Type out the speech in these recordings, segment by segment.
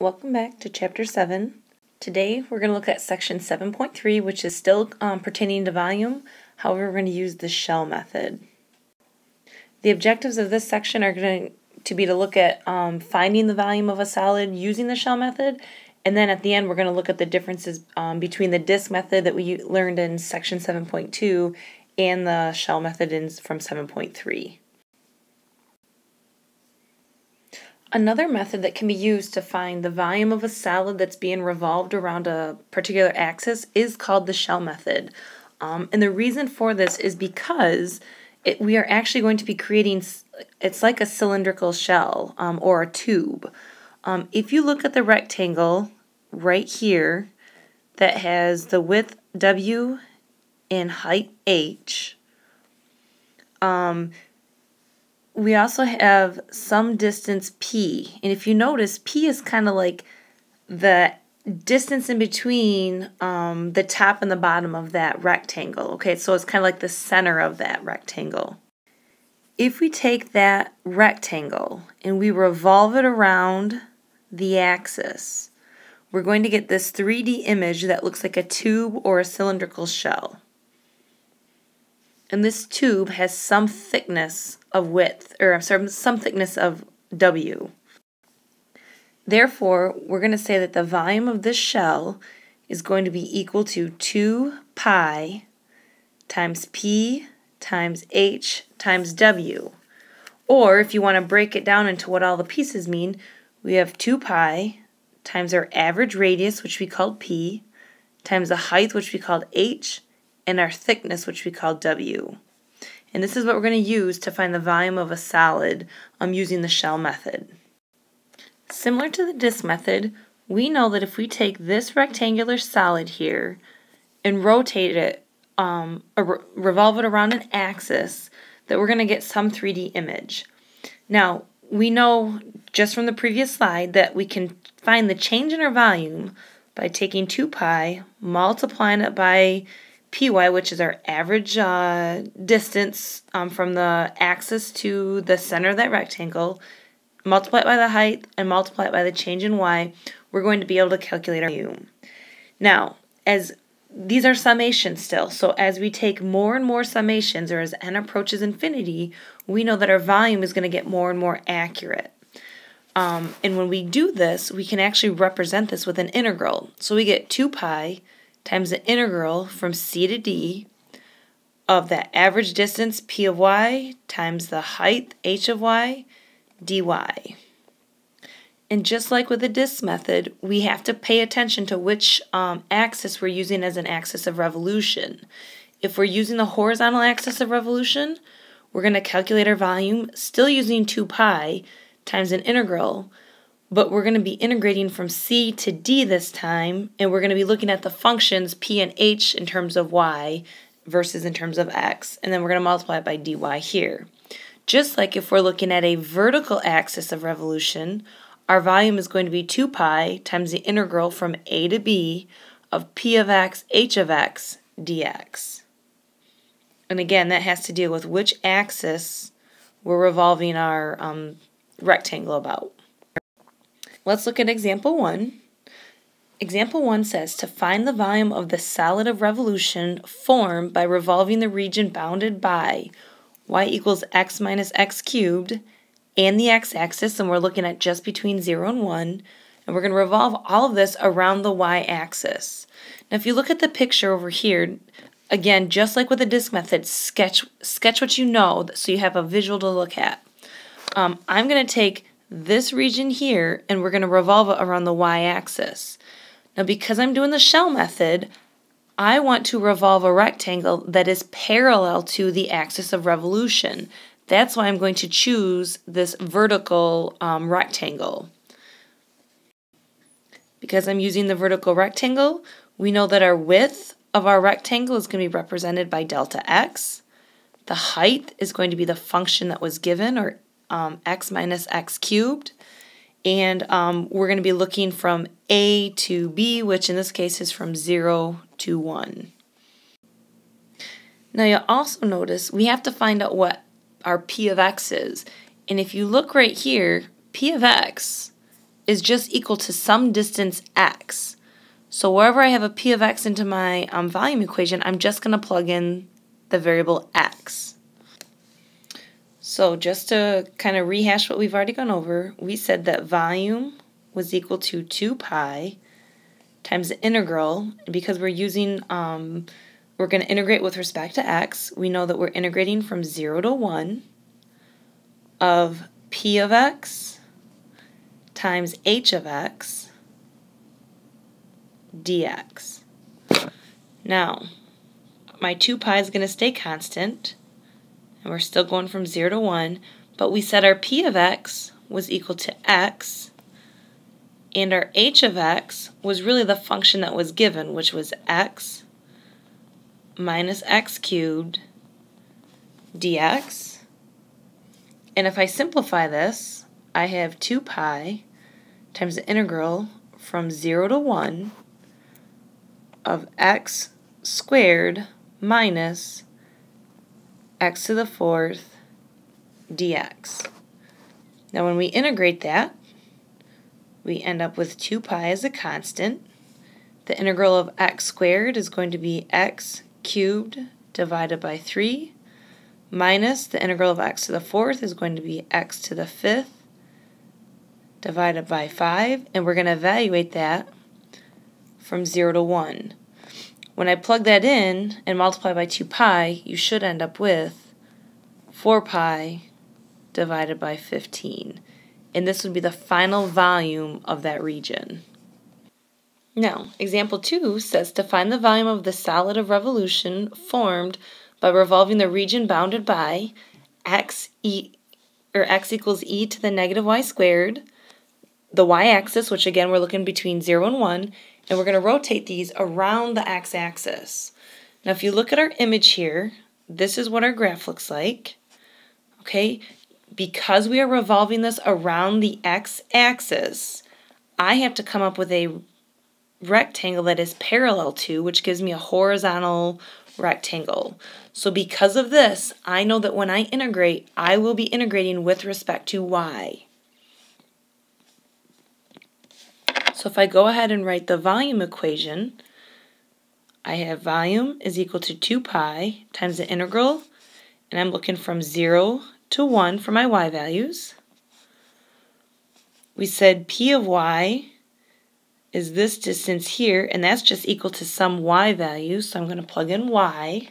Welcome back to Chapter 7. Today we're going to look at Section 7.3, which is still um, pertaining to volume. However, we're going to use the shell method. The objectives of this section are going to be to look at um, finding the volume of a solid using the shell method, and then at the end we're going to look at the differences um, between the disk method that we learned in Section 7.2 and the shell method in, from 7.3. Another method that can be used to find the volume of a solid that's being revolved around a particular axis is called the shell method. Um, and the reason for this is because it, we are actually going to be creating, it's like a cylindrical shell um, or a tube. Um, if you look at the rectangle right here that has the width W and height H, um, we also have some distance P. And if you notice, P is kind of like the distance in between um, the top and the bottom of that rectangle. Okay, so it's kind of like the center of that rectangle. If we take that rectangle and we revolve it around the axis, we're going to get this 3D image that looks like a tube or a cylindrical shell and this tube has some thickness of width, or sorry, some thickness of W. Therefore, we're going to say that the volume of this shell is going to be equal to 2 pi times P times H times W. Or if you want to break it down into what all the pieces mean, we have 2 pi times our average radius, which we called P, times the height, which we called H, and our thickness, which we called W. And this is what we're going to use to find the volume of a solid um, using the shell method. Similar to the disk method, we know that if we take this rectangular solid here and rotate it, um, or revolve it around an axis, that we're going to get some 3D image. Now, we know just from the previous slide that we can find the change in our volume by taking 2 pi, multiplying it by py, which is our average uh, distance um, from the axis to the center of that rectangle, multiply it by the height, and multiply it by the change in y, we're going to be able to calculate our u. Now, as these are summations still, so as we take more and more summations, or as n approaches infinity, we know that our volume is going to get more and more accurate. Um, and when we do this, we can actually represent this with an integral. So we get 2 pi times the integral from c to d of the average distance p of y times the height h of y dy. And just like with the disk method, we have to pay attention to which um, axis we're using as an axis of revolution. If we're using the horizontal axis of revolution, we're going to calculate our volume still using 2 pi times an integral but we're going to be integrating from c to d this time, and we're going to be looking at the functions p and h in terms of y versus in terms of x, and then we're going to multiply it by dy here. Just like if we're looking at a vertical axis of revolution, our volume is going to be 2 pi times the integral from a to b of p of x, h of x, dx. And again, that has to deal with which axis we're revolving our um, rectangle about. Let's look at example 1. Example 1 says to find the volume of the solid of revolution formed by revolving the region bounded by y equals x minus x cubed and the x-axis, and we're looking at just between 0 and 1, and we're going to revolve all of this around the y-axis. Now if you look at the picture over here, again, just like with the disk method, sketch, sketch what you know so you have a visual to look at. Um, I'm going to take this region here and we're going to revolve it around the y-axis. Now because I'm doing the shell method, I want to revolve a rectangle that is parallel to the axis of revolution. That's why I'm going to choose this vertical um, rectangle. Because I'm using the vertical rectangle, we know that our width of our rectangle is going to be represented by delta x. The height is going to be the function that was given, or um, x minus x cubed. And um, we're going to be looking from a to b, which in this case is from 0 to 1. Now you'll also notice we have to find out what our p of x is. And if you look right here, p of x is just equal to some distance x. So wherever I have a p of x into my um, volume equation, I'm just going to plug in the variable x. So just to kind of rehash what we've already gone over, we said that volume was equal to 2 pi times the integral. Because we're using, um, we're going to integrate with respect to x, we know that we're integrating from 0 to 1 of p of x times h of x dx. Now, my 2 pi is going to stay constant, and we're still going from 0 to 1, but we said our p of x was equal to x, and our h of x was really the function that was given, which was x minus x cubed dx. And if I simplify this, I have 2 pi times the integral from 0 to 1 of x squared minus x to the fourth dx. Now when we integrate that, we end up with 2 pi as a constant. The integral of x squared is going to be x cubed divided by 3 minus the integral of x to the fourth is going to be x to the fifth divided by 5 and we're going to evaluate that from 0 to 1. When I plug that in and multiply by 2 pi, you should end up with 4 pi divided by 15. And this would be the final volume of that region. Now, example 2 says to find the volume of the solid of revolution formed by revolving the region bounded by x e or x equals e to the negative y squared, the y-axis, which again we're looking between 0 and 1, and we're going to rotate these around the x-axis. Now if you look at our image here, this is what our graph looks like. Okay, because we are revolving this around the x-axis, I have to come up with a rectangle that is parallel to, which gives me a horizontal rectangle. So because of this, I know that when I integrate, I will be integrating with respect to y. So if I go ahead and write the volume equation, I have volume is equal to 2 pi times the integral, and I'm looking from 0 to 1 for my y values. We said p of y is this distance here, and that's just equal to some y value, so I'm going to plug in y,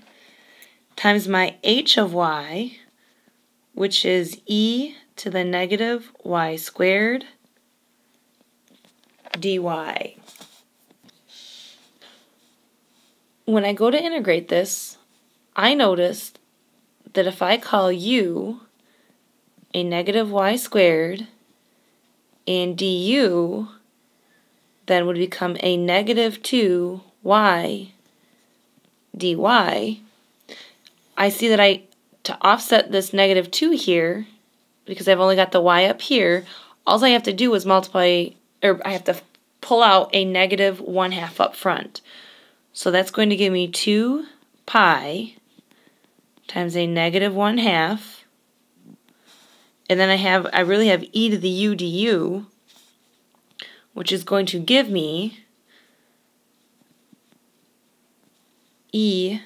times my h of y, which is e to the negative y squared dy. When I go to integrate this, I noticed that if I call u a negative y squared and du then would become a negative 2y dy. I see that I, to offset this negative 2 here, because I've only got the y up here, all I have to do is multiply or I have to pull out a negative 1 half up front. So that's going to give me 2 pi times a negative 1 half. And then I have, I really have e to the u du, which is going to give me e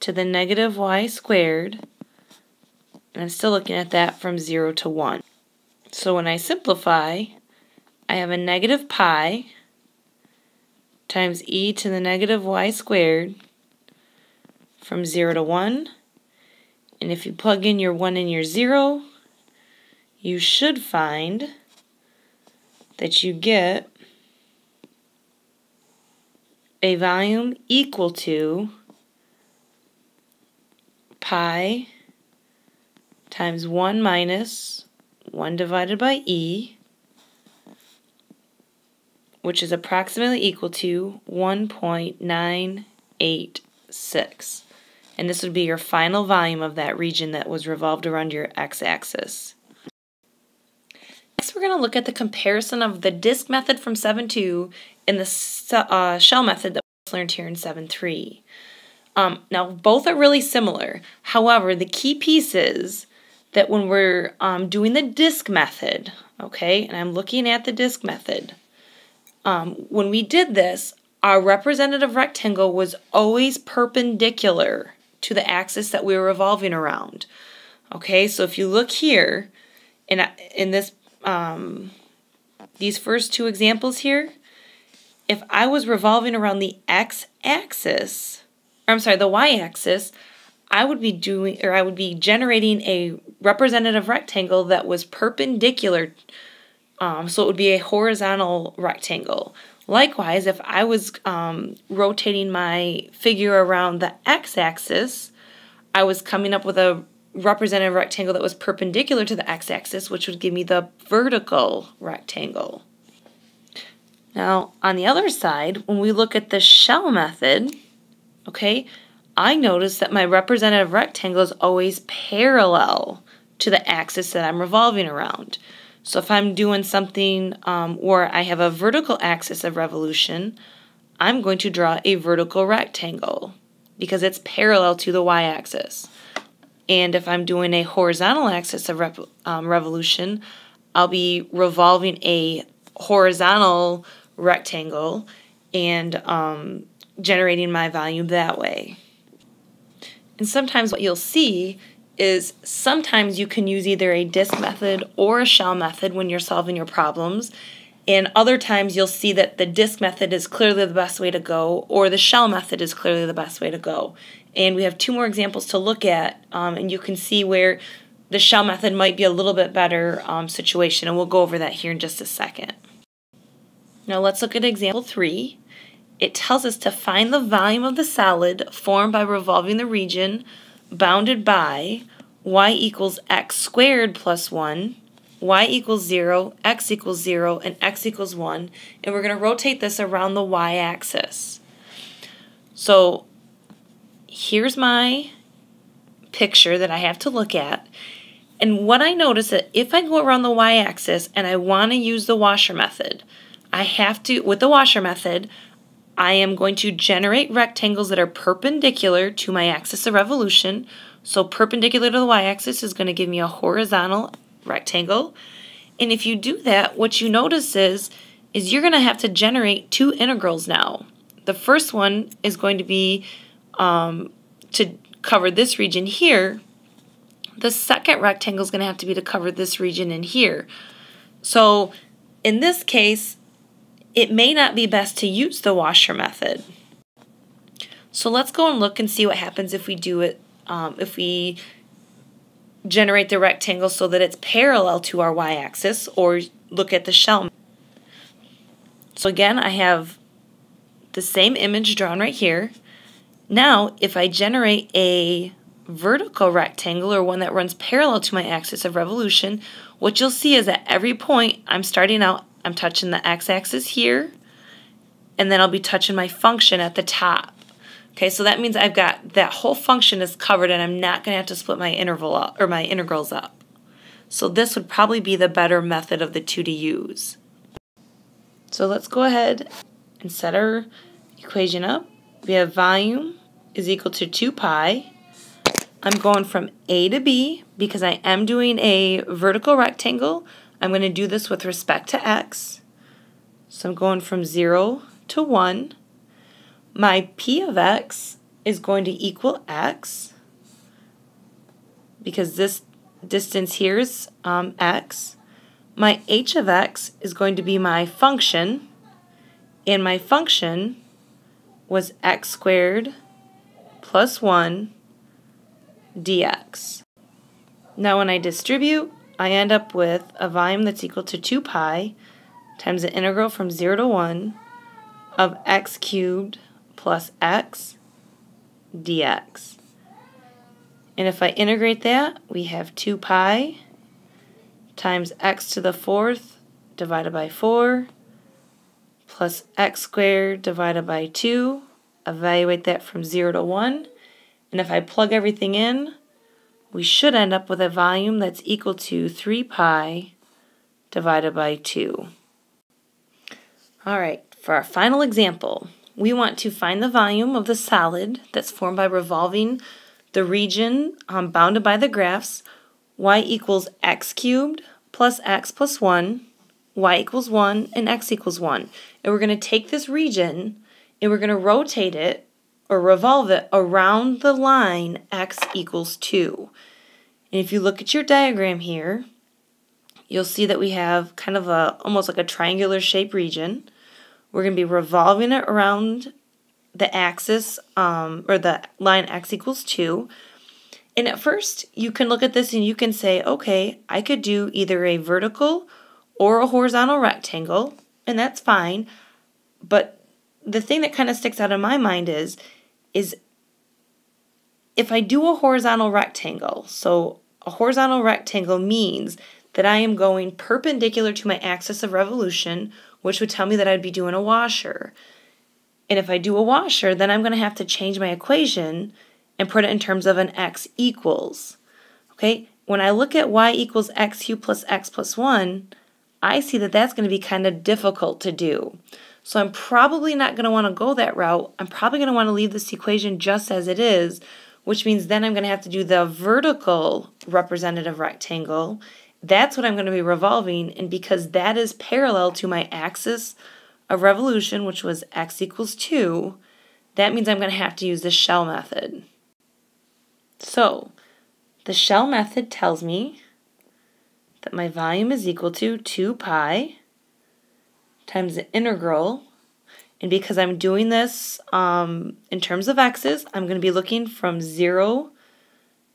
to the negative y squared. And I'm still looking at that from 0 to 1. So when I simplify, I have a negative pi times e to the negative y squared from 0 to 1. And if you plug in your 1 and your 0, you should find that you get a volume equal to pi times 1 minus 1 divided by e which is approximately equal to 1.986. And this would be your final volume of that region that was revolved around your x-axis. Next, we're going to look at the comparison of the disk method from 7.2 and the uh, shell method that we learned here in 7.3. Um, now, both are really similar. However, the key piece is that when we're um, doing the disk method, okay, and I'm looking at the disk method, um, when we did this, our representative rectangle was always perpendicular to the axis that we were revolving around. Okay, so if you look here, in, in this, um, these first two examples here, if I was revolving around the x-axis, I'm sorry, the y-axis, I would be doing, or I would be generating a representative rectangle that was perpendicular, um, so it would be a horizontal rectangle. Likewise, if I was um, rotating my figure around the x-axis, I was coming up with a representative rectangle that was perpendicular to the x-axis, which would give me the vertical rectangle. Now, on the other side, when we look at the shell method, okay, I notice that my representative rectangle is always parallel to the axis that I'm revolving around. So if I'm doing something um, where I have a vertical axis of revolution, I'm going to draw a vertical rectangle because it's parallel to the y-axis. And if I'm doing a horizontal axis of um, revolution, I'll be revolving a horizontal rectangle and um, generating my volume that way. And sometimes what you'll see is sometimes you can use either a disk method or a shell method when you're solving your problems. And other times you'll see that the disk method is clearly the best way to go or the shell method is clearly the best way to go. And we have two more examples to look at um, and you can see where the shell method might be a little bit better um, situation and we'll go over that here in just a second. Now let's look at example 3. It tells us to find the volume of the solid formed by revolving the region bounded by y equals x squared plus 1, y equals 0, x equals 0, and x equals 1. And we're going to rotate this around the y-axis. So here's my picture that I have to look at. And what I notice that if I go around the y-axis and I want to use the washer method, I have to, with the washer method, I am going to generate rectangles that are perpendicular to my axis of revolution. So perpendicular to the y-axis is going to give me a horizontal rectangle. And if you do that, what you notice is, is you're going to have to generate two integrals now. The first one is going to be um, to cover this region here. The second rectangle is going to have to be to cover this region in here. So in this case, it may not be best to use the washer method. So let's go and look and see what happens if we do it, um, if we generate the rectangle so that it's parallel to our y-axis or look at the shell. So again, I have the same image drawn right here. Now, if I generate a vertical rectangle or one that runs parallel to my axis of revolution, what you'll see is at every point I'm starting out I'm touching the x-axis here, and then I'll be touching my function at the top. Okay, so that means I've got that whole function is covered and I'm not going to have to split my interval up, or my integrals up. So this would probably be the better method of the two to use. So let's go ahead and set our equation up. We have volume is equal to 2 pi. I'm going from A to B because I am doing a vertical rectangle. I'm going to do this with respect to x. So I'm going from 0 to 1. My p of x is going to equal x because this distance here is um, x. My h of x is going to be my function, and my function was x squared plus 1 dx. Now when I distribute, I end up with a volume that's equal to 2 pi times the integral from 0 to 1 of x cubed plus x dx. And if I integrate that, we have 2 pi times x to the fourth divided by 4 plus x squared divided by 2. Evaluate that from 0 to 1. And if I plug everything in, we should end up with a volume that's equal to 3 pi divided by 2. All right, for our final example, we want to find the volume of the solid that's formed by revolving the region um, bounded by the graphs y equals x cubed plus x plus 1, y equals 1, and x equals 1. And we're going to take this region and we're going to rotate it or revolve it around the line x equals 2. And if you look at your diagram here, you'll see that we have kind of a almost like a triangular shape region. We're going to be revolving it around the axis um, or the line x equals 2. And at first, you can look at this and you can say, okay, I could do either a vertical or a horizontal rectangle, and that's fine. But the thing that kind of sticks out in my mind is, is if I do a horizontal rectangle, so a horizontal rectangle means that I am going perpendicular to my axis of revolution, which would tell me that I'd be doing a washer. And if I do a washer, then I'm going to have to change my equation and put it in terms of an x equals. Okay, when I look at y equals x cubed plus x plus 1, I see that that's going to be kind of difficult to do. So I'm probably not going to want to go that route. I'm probably going to want to leave this equation just as it is, which means then I'm going to have to do the vertical representative rectangle. That's what I'm going to be revolving, and because that is parallel to my axis of revolution, which was x equals 2, that means I'm going to have to use the shell method. So, the shell method tells me that my volume is equal to 2 pi times the integral. And because I'm doing this um, in terms of x's, I'm going to be looking from 0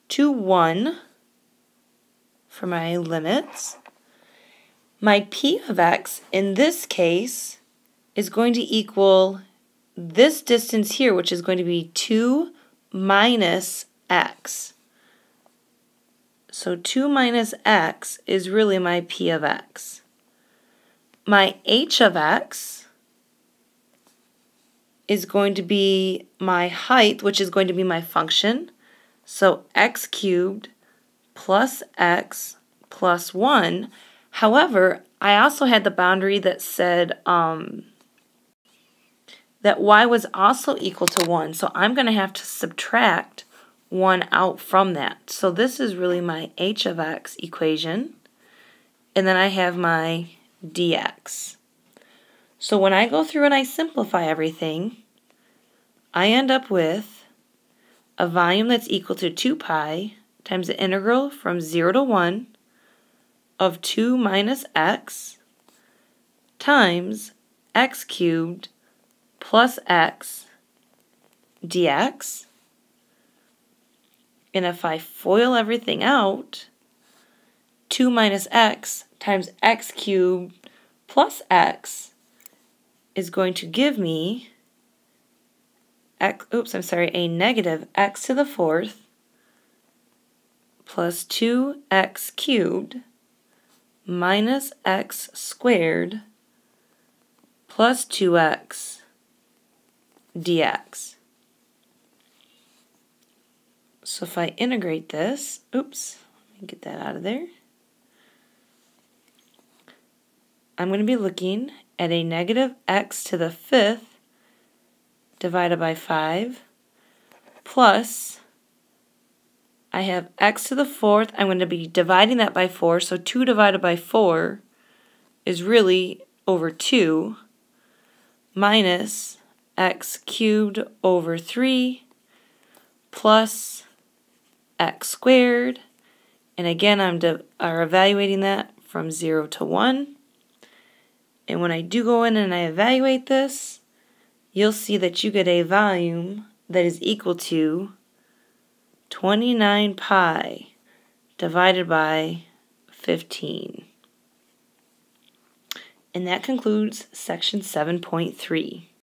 to 1 for my limits. My p of x in this case is going to equal this distance here, which is going to be 2 minus x. So 2 minus x is really my p of x. My h of x is going to be my height, which is going to be my function. So x cubed plus x plus 1. However, I also had the boundary that said um, that y was also equal to 1. So I'm going to have to subtract 1 out from that. So this is really my h of x equation. And then I have my dx. So when I go through and I simplify everything, I end up with a volume that's equal to 2 pi times the integral from 0 to 1 of 2 minus x times x cubed plus x dx. And if I FOIL everything out, 2 minus x times x cubed plus x is going to give me x, oops, I'm sorry, a negative x to the fourth plus 2x cubed minus x squared plus 2x dx. So if I integrate this, oops, let me get that out of there. I'm going to be looking at a negative x to the fifth divided by 5 plus I have x to the fourth. I'm going to be dividing that by 4. So 2 divided by 4 is really over 2 minus x cubed over 3 plus x squared. And again, I'm are evaluating that from 0 to 1. And when I do go in and I evaluate this, you'll see that you get a volume that is equal to 29 pi divided by 15. And that concludes section 7.3.